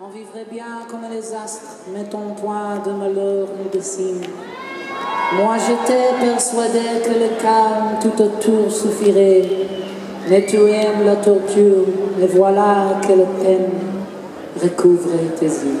On vivrait bien comme les astres, ton point de malheur nous de Moi j'étais persuadé que le calme tout autour suffirait, mais tu aimes la torture, et voilà que le peine recouvre tes yeux.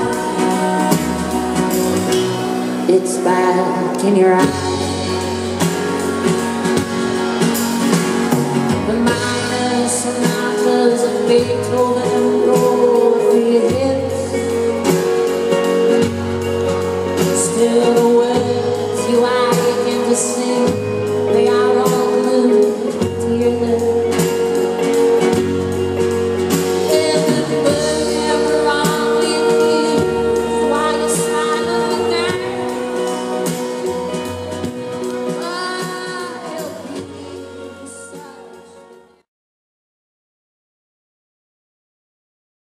It's back in your eyes.